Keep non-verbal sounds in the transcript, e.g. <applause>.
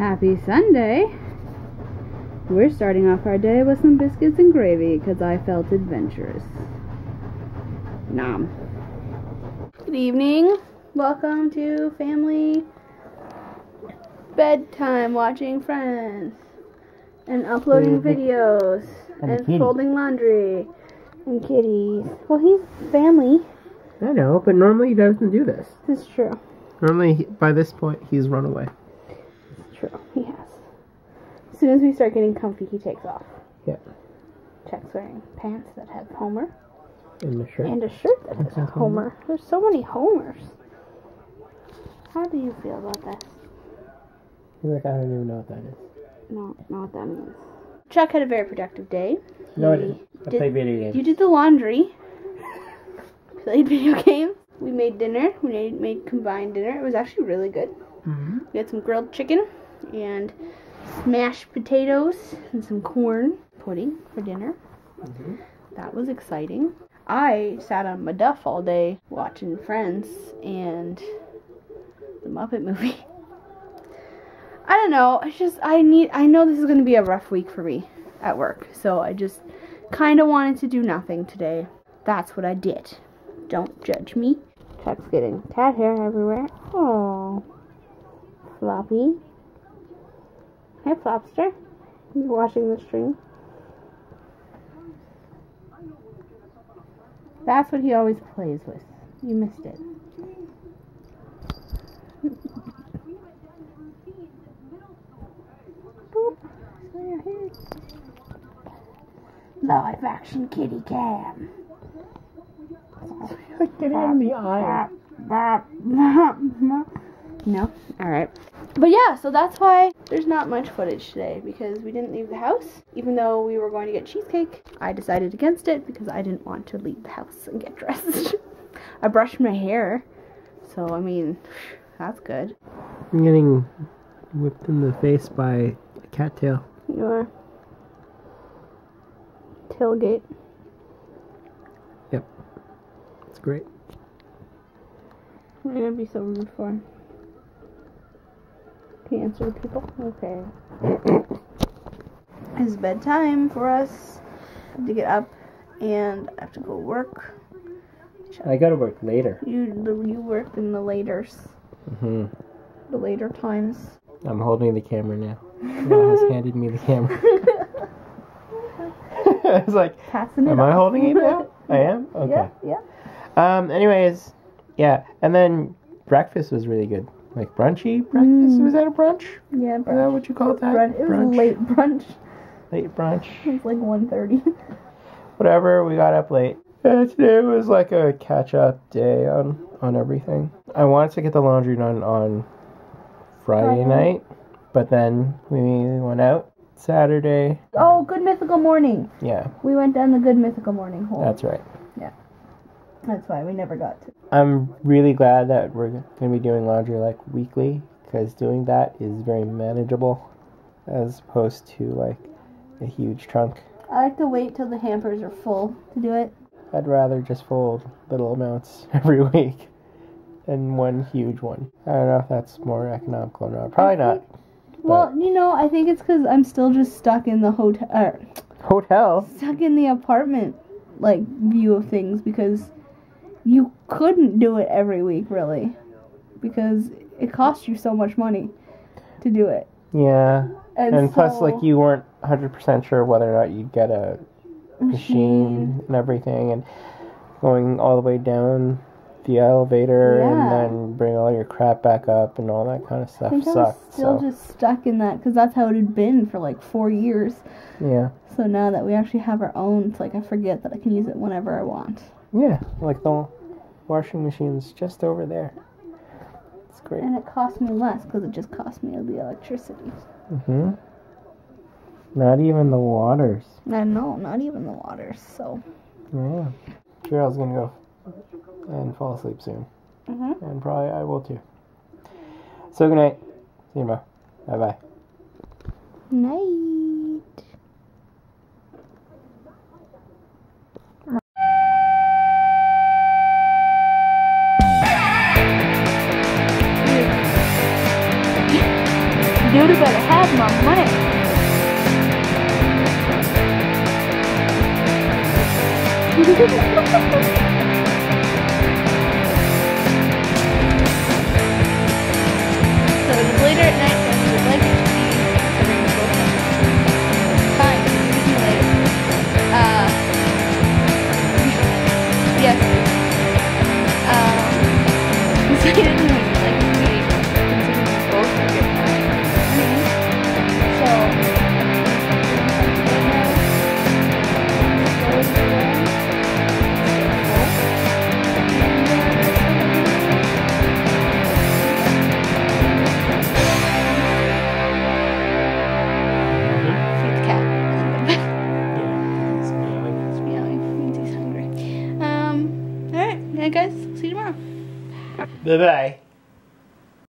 Happy Sunday! We're starting off our day with some biscuits and gravy because I felt adventurous. Nom. Good evening. Welcome to family bedtime watching Friends and uploading videos And and, folding laundry and kitties. Well, he's family. I know, but normally he doesn't do this. This is true. Normally, by this point, he's run away. True. He has. As soon as we start getting comfy, he takes off. Yeah. Chuck's wearing pants that have Homer In the shirt. and a shirt that has Homer. Homer. There's so many Homers. How do you feel about this? Like, I don't even know what that is. No, not what that means. Chuck had a very productive day. No, I didn't. I did- play video games. You did the laundry. <laughs> Played video games. We made dinner. We made, made combined dinner. It was actually really good. hmm We had some grilled chicken and smashed potatoes and some corn pudding for dinner. Mhm. That was exciting. I sat on my duff all day watching Friends and the Muppet movie. <laughs> I don't know. I just I need I know this is going to be a rough week for me at work. So I just kind of wanted to do nothing today. That's what I did. Don't judge me. Chuck's getting cat hair everywhere. Oh. Floppy. Hi, Flopster. You watching the stream? That's what he always plays with. You missed it. Boop. So your hair. Live action kitty cam. Get in the eye. No? Alright. But yeah, so that's why there's not much footage today because we didn't leave the house. Even though we were going to get cheesecake, I decided against it because I didn't want to leave the house and get dressed. <laughs> I brushed my hair. So, I mean, that's good. I'm getting whipped in the face by a cattail. You are. Tailgate. Yep. It's great. Are gonna be so rude for? You answer people? Okay. <clears throat> It's bedtime for us. To get up and I have to go work. I gotta work later. You you work in the laters, hmm the later times. I'm holding the camera now. Noah has handed me the camera. <laughs> I was like, Passing it. am I holding it now? I am? <laughs> Okay. Yeah, yeah. Um, anyways, yeah. And then breakfast was really good. Like brunchy breakfast. Mm. Was that a brunch? Yeah, brunch. Is that what you call that? Brunch. It was brunch. late brunch. Late brunch. It was like 1.30. <laughs> Whatever. We got up late. Yeah, today was like a catch up day on on everything. I wanted to get the laundry done on Friday Friday. night, but then we went out Saturday. Oh, Good Mythical Morning. Yeah, We went down the Good Mythical Morning hole. that's right. That's why we never got to. I'm really glad that we're going to be doing laundry like weekly because doing that is very manageable as opposed to like a huge trunk. I like to wait till the hampers are full to do it. I'd rather just fold little amounts <laughs> every week than one huge one. I don't know if that's more economical or not. Probably not. Well, you know, I think it's because I'm still just stuck in the hotel, Hotel. stuck in the apartment, like view of things because you couldn't do it every week, really, because it costs you so much money to do it. Yeah. And, And plus, like, you weren't 100% sure whether or not you'd get a machine and everything, and going all the way down the elevator Yeah. and then bring all your crap back up and all that kind of I stuff think I was still So, just stuck in that because that's how it had been for like four years. yeah. So now that we actually have our own, it's like I forget that I can use it whenever I want. Yeah. Like, the washing machine's just over there. It's great. And it costs me less because it just costs me the electricity. hmm Not even the waters. I know, not even the water. So, Yeah. Gerald's gonna go and fall asleep soon. hmm And probably I will too. So good night. See you tomorrow. Bye bye. night. have my money. so the at night. 拜拜